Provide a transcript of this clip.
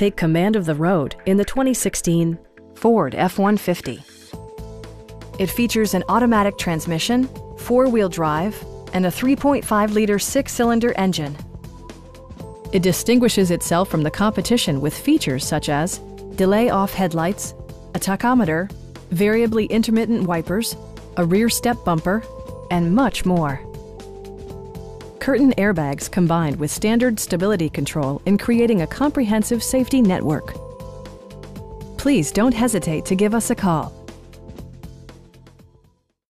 Take command of the road in the 2016 Ford F-150. It features an automatic transmission, four-wheel drive, and a 3.5-liter six-cylinder engine. It distinguishes itself from the competition with features such as delay-off headlights, a tachometer, variably intermittent wipers, a rear step bumper, and much more. Curtain airbags combined with standard stability control in creating a comprehensive safety network. Please don't hesitate to give us a call.